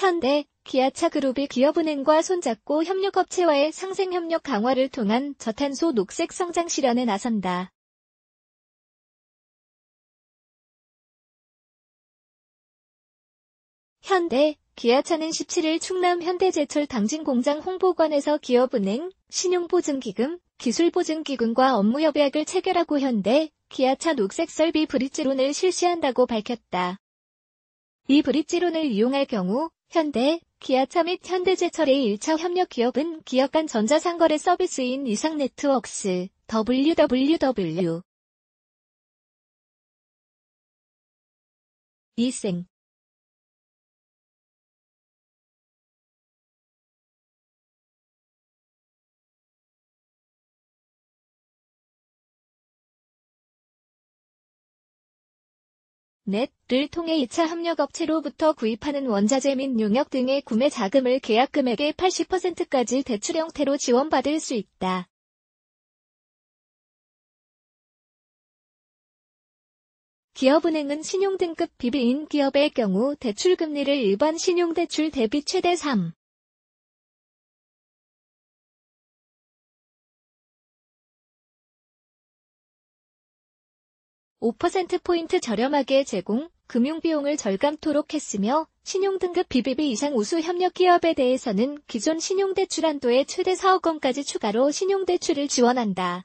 현대, 기아차 그룹이 기업은행과 손잡고 협력업체와의 상생협력 강화를 통한 저탄소 녹색 성장 실현에 나선다. 현대, 기아차는 17일 충남 현대제철 당진공장 홍보관에서 기업은행, 신용보증기금, 기술보증기금과 업무협약을 체결하고 현대, 기아차 녹색설비 브릿지론을 실시한다고 밝혔다. 이 브릿지론을 이용할 경우 현대, 기아차 및 현대제철의 1차 협력 기업은 기업 간 전자상거래 서비스인 이상 네트웍스, www. 이생 넷을 통해 2차 협력업체로부터 구입하는 원자재 및 용역 등의 구매 자금을 계약 금액의 80%까지 대출 형태로 지원받을 수 있다. 기업은행은 신용등급 비비인 기업의 경우 대출금리를 일반 신용대출 대비 최대 3. 5%포인트 저렴하게 제공, 금융비용을 절감토록 했으며 신용등급 BBB 이상 우수 협력기업에 대해서는 기존 신용대출 한도의 최대 4억 원까지 추가로 신용대출을 지원한다.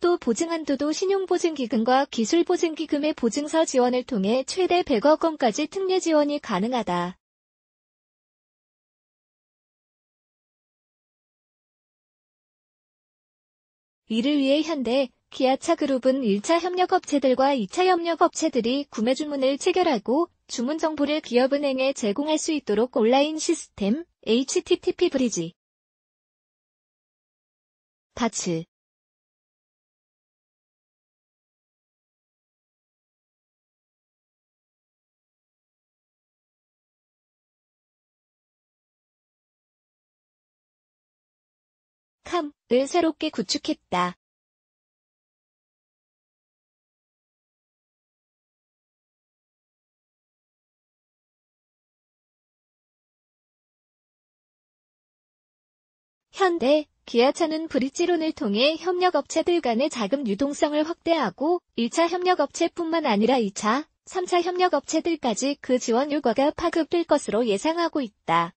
또 보증한도도 신용보증기금과 기술보증기금의 보증서 지원을 통해 최대 100억 원까지 특례 지원이 가능하다. 이를 위해 현대, 기아차 그룹은 1차 협력업체들과 2차 협력업체들이 구매 주문을 체결하고 주문 정보를 기업은행에 제공할 수 있도록 온라인 시스템 HTTP 브리지. 바츠 캄을 새롭게 구축했다. 현대, 기아차는 브릿지론을 통해 협력업체들 간의 자금 유동성을 확대하고 1차 협력업체뿐만 아니라 2차, 3차 협력업체들까지 그 지원 효과가 파급될 것으로 예상하고 있다.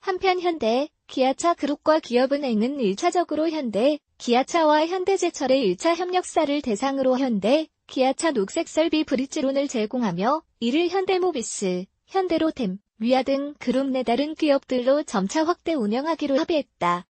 한편 현대, 기아차 그룹과 기업은행은 1차적으로 현대, 기아차와 현대제철의 1차 협력사를 대상으로 현대, 기아차 녹색설비 브릿지론을 제공하며 이를 현대모비스, 현대로템, 위아 등 그룹 내 다른 기업들로 점차 확대 운영하기로 합의했다.